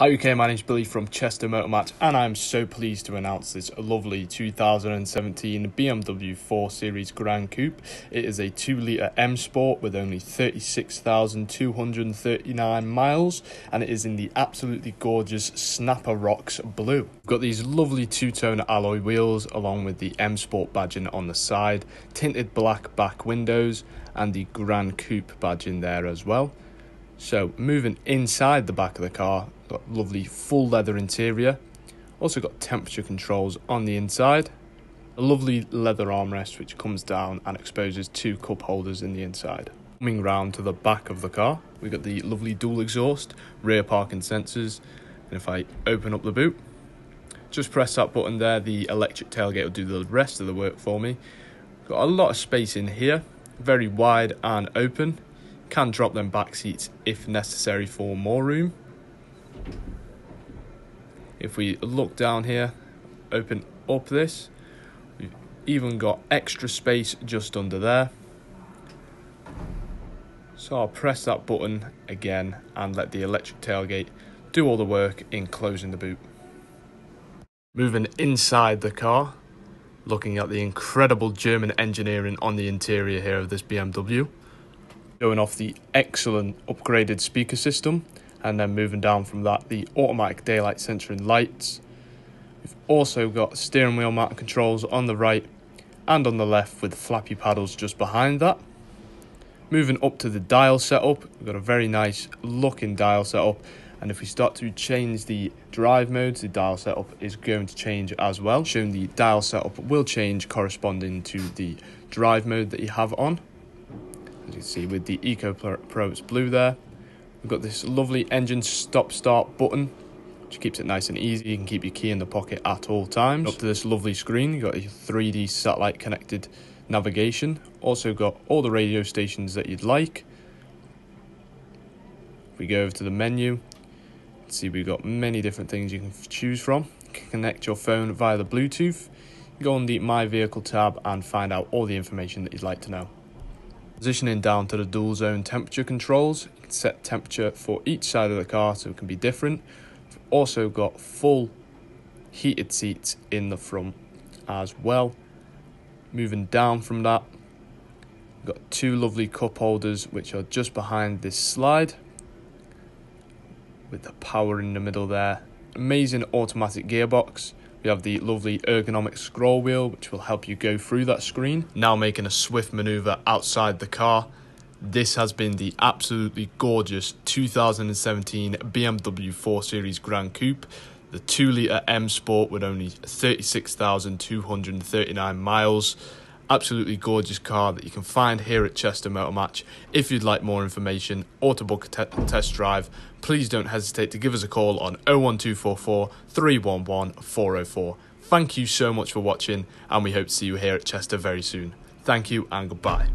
Hi UK, my name's Billy from Chester Motor Match and I'm so pleased to announce this lovely 2017 BMW 4 Series Gran Coupe. It is a 2 litre M Sport with only 36,239 miles and it is in the absolutely gorgeous Snapper Rocks blue. We've got these lovely two-tone alloy wheels along with the M Sport badging on the side, tinted black back windows and the Gran Coupe badging there as well. So moving inside the back of the car, got lovely full leather interior. Also got temperature controls on the inside. A lovely leather armrest which comes down and exposes two cup holders in the inside. Coming round to the back of the car, we got the lovely dual exhaust, rear parking sensors, and if I open up the boot, just press that button there, the electric tailgate will do the rest of the work for me. Got a lot of space in here, very wide and open can drop them back seats if necessary for more room. If we look down here, open up this, we've even got extra space just under there. So I'll press that button again and let the electric tailgate do all the work in closing the boot. Moving inside the car, looking at the incredible German engineering on the interior here of this BMW going off the excellent upgraded speaker system and then moving down from that the automatic daylight sensor and lights. We've also got steering wheel mounted controls on the right and on the left with flappy paddles just behind that. Moving up to the dial setup, we've got a very nice looking dial setup and if we start to change the drive modes, the dial setup is going to change as well, showing the dial setup will change corresponding to the drive mode that you have on as you can see with the Eco Pro it's blue there. We've got this lovely engine stop start button which keeps it nice and easy. You can keep your key in the pocket at all times. Up to this lovely screen, you've got a 3D satellite connected navigation. Also got all the radio stations that you'd like. If we go over to the menu, see we've got many different things you can choose from. You can connect your phone via the Bluetooth. Go on the My Vehicle tab and find out all the information that you'd like to know. Positioning down to the dual zone temperature controls, you can set temperature for each side of the car so it can be different. We've also got full heated seats in the front as well. Moving down from that, we've got two lovely cup holders which are just behind this slide with the power in the middle there. Amazing automatic gearbox we have the lovely ergonomic scroll wheel, which will help you go through that screen. Now making a swift maneuver outside the car. This has been the absolutely gorgeous 2017 BMW 4 Series Gran Coupe. The 2 litre M Sport with only 36,239 miles absolutely gorgeous car that you can find here at Chester Motor Match. If you'd like more information or to book a te- test drive, please don't hesitate to give us a call on 01244 311 404. Thank you so much for watching, and we hope to see you here at Chester very soon. Thank you and goodbye.